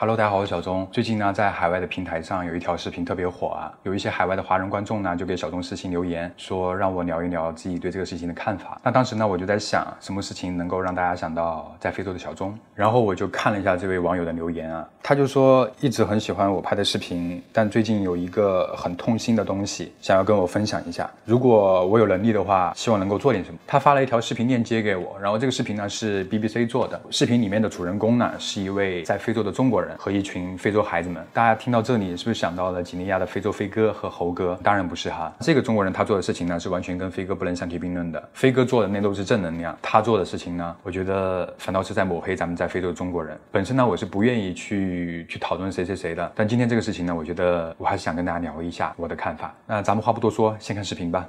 Hello，大家好，我是小钟。最近呢，在海外的平台上有一条视频特别火啊，有一些海外的华人观众呢，就给小钟私信留言，说让我聊一聊自己对这个事情的看法。那当时呢，我就在想，什么事情能够让大家想到在非洲的小钟？然后我就看了一下这位网友的留言啊，他就说一直很喜欢我拍的视频，但最近有一个很痛心的东西，想要跟我分享一下。如果我有能力的话，希望能够做点什么。他发了一条视频链接给我，然后这个视频呢是 BBC 做的，视频里面的主人公呢是一位在非洲的中国人。和一群非洲孩子们，大家听到这里是不是想到了几内亚的非洲飞哥和猴哥？当然不是哈，这个中国人他做的事情呢是完全跟飞哥不能相提并论的。飞哥做的那都是正能量，他做的事情呢，我觉得反倒是在抹黑咱们在非洲的中国人。本身呢，我是不愿意去去讨论谁谁谁的，但今天这个事情呢，我觉得我还是想跟大家聊一下我的看法。那咱们话不多说，先看视频吧。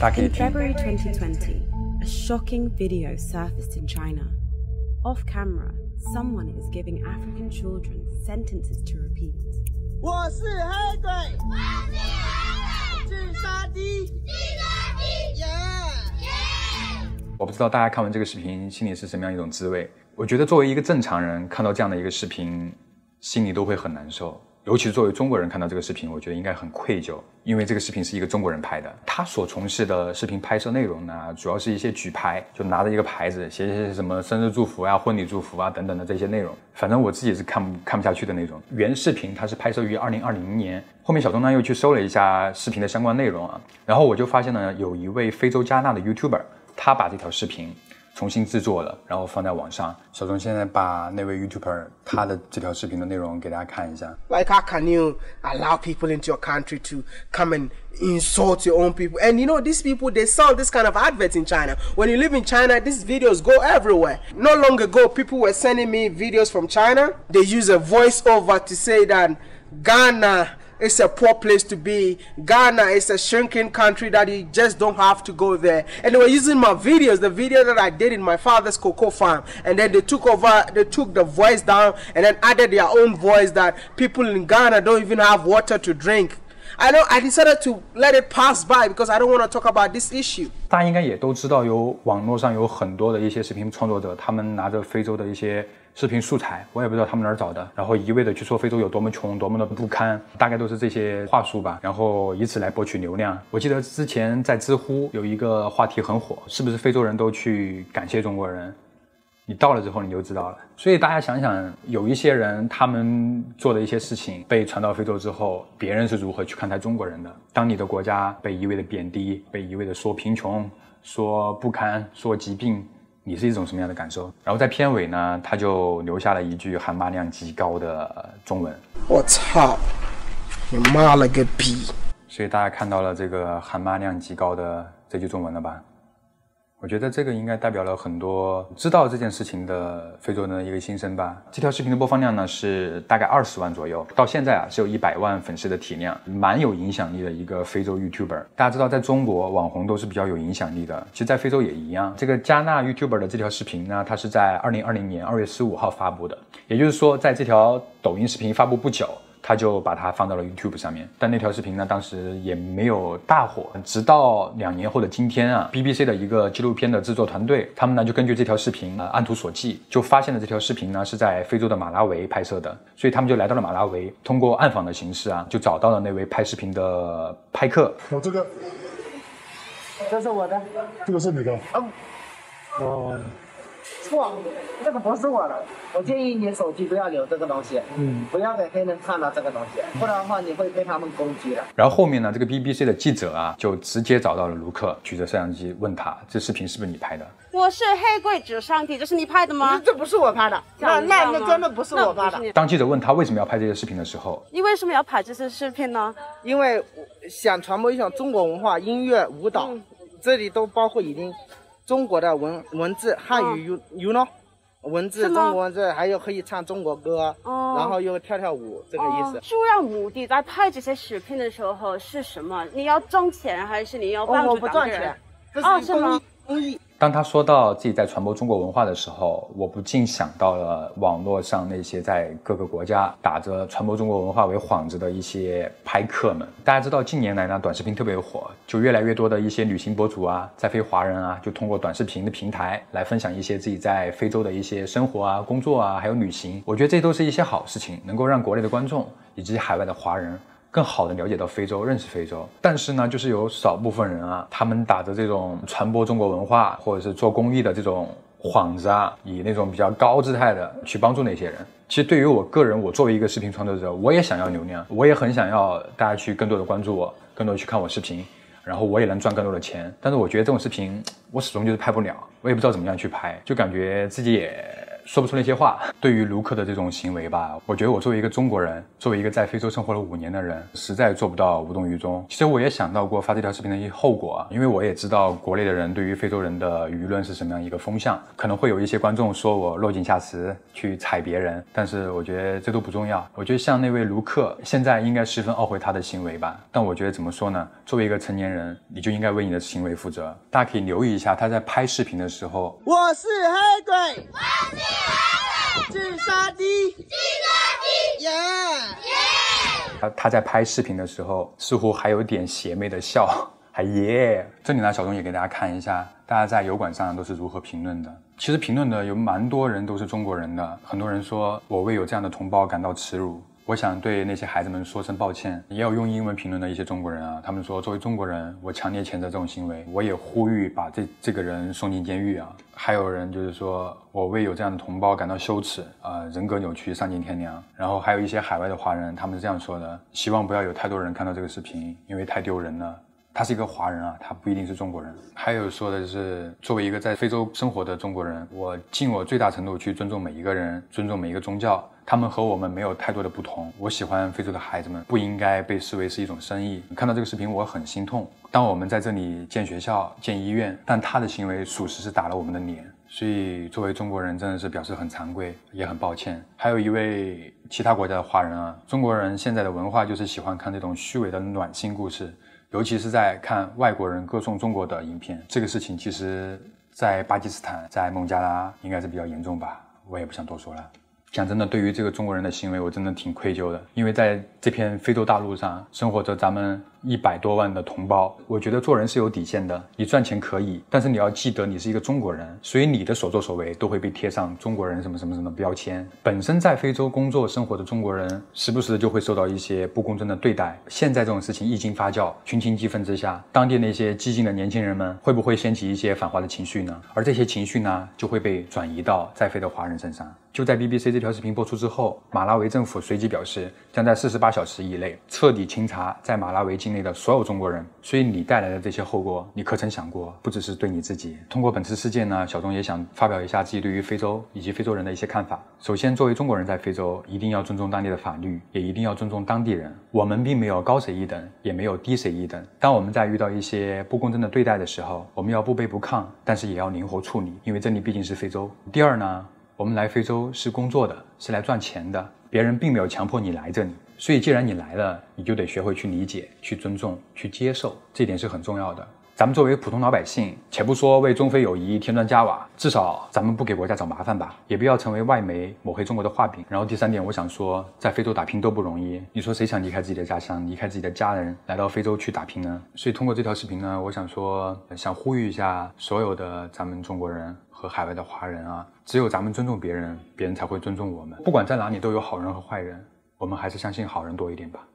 大家可以听。February 2020, a shocking video surfaced in China. Off camera, someone is giving African children sentences to repeat. 我是黑鬼，我是黑鬼，是杀鸡，是杀的，耶！我不知道大家看完这个视频心里是什么样一种滋味。我觉得作为一个正常人看到这样的一个视频，心里都会很难受。尤其是作为中国人看到这个视频，我觉得应该很愧疚，因为这个视频是一个中国人拍的。他所从事的视频拍摄内容呢，主要是一些举牌，就拿着一个牌子写些什么生日祝福啊、婚礼祝福啊等等的这些内容。反正我自己是看不看不下去的那种。原视频它是拍摄于二零二零年，后面小东呢又去搜了一下视频的相关内容啊，然后我就发现呢，有一位非洲加纳的 YouTuber，他把这条视频。重新制作了，然后放在网上。小钟现在把那位 YouTuber 他的这条视频的内容给大家看一下。 Like, how can you allow people into your country to come and insult your own people? And you know, these people they sell this kind of adverts in China. When you live in China, these videos go everywhere. Not long ago, people were sending me videos from China. They use a voiceover to say that Ghana is a poor place to be. Ghana is a shrinking country that you just don't have to go there. And they were using my videos, the video that I did in my father's cocoa farm. And then they took over, they took the voice down and then added their own voice that people in Ghana don't even have water to drink. I know I decided to let it pass by because I don't want to talk about this issue. 大家应该也都知道，有网络上有很多的一些视频创作者，他们拿着非洲的一些视频素材，我也不知道他们哪儿找的，然后一味的去说非洲有多么穷，多么的不堪，大概都是这些话术吧，然后以此来博取流量。我记得之前在知乎有一个话题很火，是不是非洲人都去感谢中国人？你到了之后你就知道了。所以大家想想，有一些人他们做的一些事情被传到非洲之后，别人是如何去看待中国人的？当你的国家被一味的贬低，被一味的说贫穷、说不堪、说疾病，你是一种什么样的感受？然后在片尾呢，他就留下了一句含骂量极高的中文。我操，你妈了个逼！所以大家看到了这个含骂量极高的这句中文了吧？我觉得这个应该代表了很多知道这件事情的非洲人的一个心声吧。这条视频的播放量呢是大概二十万左右，到现在啊是有一百万粉丝的体量，蛮有影响力的一个非洲 YouTuber。大家知道，在中国网红都是比较有影响力的，其实在非洲也一样。这个加纳 YouTuber 的这条视频呢，它是在二零二零年二月十五号发布的，也就是说，在这条抖音视频发布不久。他就把它放到了 YouTube 上面，但那条视频呢，当时也没有大火。直到两年后的今天啊，BBC 的一个纪录片的制作团队，他们呢就根据这条视频呃按图索骥，就发现了这条视频呢是在非洲的马拉维拍摄的，所以他们就来到了马拉维，通过暗访的形式啊，就找到了那位拍视频的拍客。我这个，这是我的，这个是你的。嗯，哦，错，这个不是我的。我建议你手机不要留这个东西，嗯，不要给黑人看到这个东西，不然的话你会被他们攻击的。然后后面呢，这个 BBC 的记者啊，就直接找到了卢克，举着摄像机问他，这视频是不是你拍的？我是黑贵纸上帝，这是你拍的吗？这不是我拍的，那那那真的不是我拍的当记者问他为什么要拍这些视频的时候，你为什么要拍这些视频呢？因为我想传播一种中国文化、音乐、舞蹈，这里都包括已经中国的文文字、汉语 you you know 文字、中国文字，还有可以唱中国歌，哦然后又跳跳舞，这个意思哦。主要目的在拍这些视频的时候是什么？你要挣钱，还是你要帮哦，我助当地人不赚钱？，这哦是吗是公益公益。当他说到自己在传播中国文化的时候，我不禁想到了网络上那些在各个国家打着传播中国文化为幌子的一些拍客们。大家知道，近年来呢，短视频特别火，就越来越多的一些旅行博主啊，在非华人啊，就通过短视频的平台来分享一些自己在非洲的一些生活啊、工作啊，还有旅行。我觉得这都是一些好事情，能够让国内的观众以及海外的华人。更好的了解到非洲，认识非洲。但是呢，就是有少部分人啊，他们打着这种传播中国文化或者是做公益的这种幌子啊，以那种比较高姿态的去帮助那些人。其实对于我个人，我作为一个视频创作者，我也想要流量，我也很想要大家去更多的关注我，更多的去看我视频，然后我也能赚更多的钱。但是我觉得这种视频，我始终就是拍不了，我也不知道怎么样去拍，就感觉自己也。说不出那些话。对于卢克的这种行为吧，我觉得我作为一个中国人，作为一个在非洲生活了五年的人，实在做不到无动于衷。其实我也想到过发这条视频的一些后果啊，因为我也知道国内的人对于非洲人的舆论是什么样一个风向，可能会有一些观众说我落井下石去踩别人，但是我觉得这都不重要。我觉得像那位卢克，现在应该十分懊悔他的行为吧。但我觉得怎么说呢？作为一个成年人，你就应该为你的行为负责。大家可以留意一下他在拍视频的时候，我是黑鬼，我是。自杀鸡，自杀鸡，耶耶！他他在拍视频的时候，似乎还有点邪魅的笑，还耶。这里呢，小钟也给大家看一下，大家在油管上都是如何评论的。其实评论的有蛮多人都是中国人的，很多人说我为有这样的同胞感到耻辱。我想对那些孩子们说声抱歉。也有用英文评论的一些中国人啊，他们说作为中国人，我强烈谴责这种行为，我也呼吁把这这个人送进监狱啊。还有人就是说我为有这样的同胞感到羞耻啊，人格扭曲，丧尽天良。然后还有一些海外的华人，他们是这样说的：希望不要有太多人看到这个视频，因为太丢人了。他是一个华人啊，他不一定是中国人。还有说的是，作为一个在非洲生活的中国人，我尽我最大程度去尊重每一个人，尊重每一个宗教。他们和我们没有太多的不同。我喜欢非洲的孩子们，不应该被视为是一种生意。看到这个视频，我很心痛。当我们在这里建学校、建医院，但他的行为属实是打了我们的脸。所以，作为中国人，真的是表示很惭愧，也很抱歉。还有一位其他国家的华人啊，中国人现在的文化就是喜欢看这种虚伪的暖心故事，尤其是在看外国人歌颂中国的影片。这个事情其实，在巴基斯坦、在孟加拉应该是比较严重吧。我也不想多说了。讲真的，对于这个中国人的行为，我真的挺愧疚的，因为在这片非洲大陆上生活着咱们。一百多万的同胞，我觉得做人是有底线的。你赚钱可以，但是你要记得你是一个中国人，所以你的所作所为都会被贴上中国人什么什么什么标签。本身在非洲工作生活的中国人，时不时就会受到一些不公正的对待。现在这种事情一经发酵，群情激愤之下，当地那些激进的年轻人们会不会掀起一些反华的情绪呢？而这些情绪呢，就会被转移到在非的华人身上。就在 BBC 这条视频播出之后，马拉维政府随即表示，将在四十八小时以内彻底清查在马拉维境境内的所有中国人。所以你带来的这些后果，你可曾想过，不只是对你自己？通过本次事件呢，小钟也想发表一下自己对于非洲以及非洲人的一些看法。首先，作为中国人在非洲，一定要尊重当地的法律，也一定要尊重当地人。我们并没有高谁一等，也没有低谁一等。当我们在遇到一些不公正的对待的时候，我们要不卑不亢，但是也要灵活处理，因为这里毕竟是非洲。第二呢？我们来非洲是工作的，是来赚钱的。别人并没有强迫你来这里，所以既然你来了，你就得学会去理解、去尊重、去接受，这点是很重要的。咱们作为普通老百姓，且不说为中非友谊添砖加瓦，至少咱们不给国家找麻烦吧，也不要成为外媒抹黑中国的画饼。然后第三点，我想说，在非洲打拼都不容易。你说谁想离开自己的家乡，离开自己的家人，来到非洲去打拼呢？所以通过这条视频呢，我想说，想呼吁一下所有的咱们中国人和海外的华人啊，只有咱们尊重别人，别人才会尊重我们。不管在哪里都有好人和坏人，我们还是相信好人多一点吧。